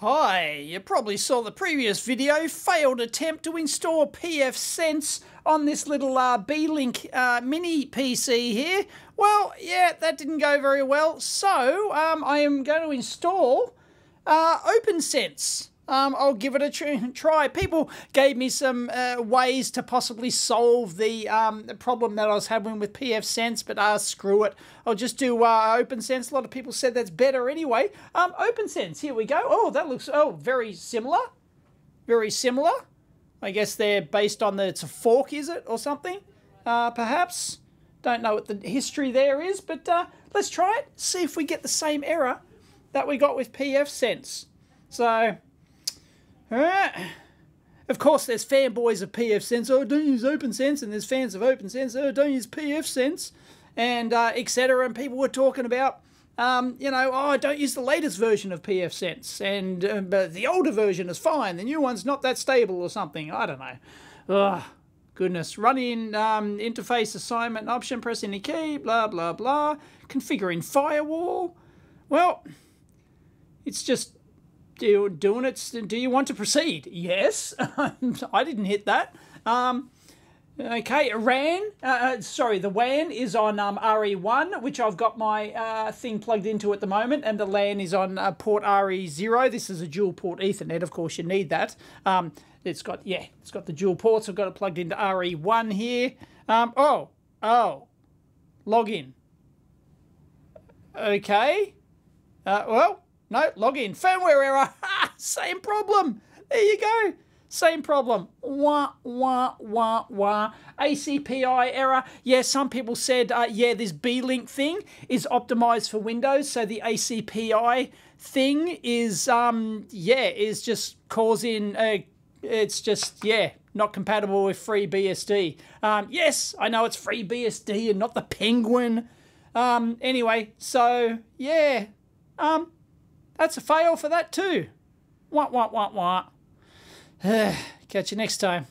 Hi, you probably saw the previous video, failed attempt to install pfSense on this little uh, Beelink uh, mini PC here. Well, yeah, that didn't go very well, so um, I am going to install uh, OPNsense. Um, I'll give it a try. People gave me some uh, ways to possibly solve the, um, problem that I was having with pfSense, but uh, screw it. I'll just do uh, OPNsense. A lot of people said that's better anyway. Um, OPNsense, here we go. Oh, that looks oh very similar. Very similar. I guess they're based on the, it's a fork, is it, or something? Uh, perhaps. Don't know what the history there is, but uh, let's try it. See if we get the same error that we got with pfSense. So, of course, there's fanboys of pfSense. Oh, don't use OPNsense, and there's fans of OPNsense. Oh, don't use pfSense, and uh, etc. And people were talking about, um, you know, oh, don't use the latest version of pfSense, and uh, but the older version is fine. The new one's not that stable or something. I don't know. Ugh, goodness. Running um, interface assignment option, press any key, blah blah blah. Configuring firewall. Well, it's just do, doing it. Do you want to proceed? Yes. I didn't hit that. Um, okay, RAN. Uh, uh, sorry, the WAN is on um, RE1, which I've got my uh, thing plugged into at the moment, and the LAN is on uh, port RE0. This is a dual port Ethernet. Of course, you need that. Um, it's got yeah, it's got the dual ports. I've got it plugged into RE1 here. Um, oh, oh, login. Okay. Uh, well, no, login. Firmware error. Same problem. There you go. Same problem. Wah, wah, wah, wah. ACPI error. Yeah, some people said, uh, yeah, this Beelink thing is optimized for Windows. So the ACPI thing is, um, yeah, is just causing, uh, it's just, yeah, not compatible with FreeBSD. Um, yes, I know it's FreeBSD and not the Penguin. Um, anyway, so, yeah, um, that's a fail for that too. Wah, wah, wah, wah. Catch you next time.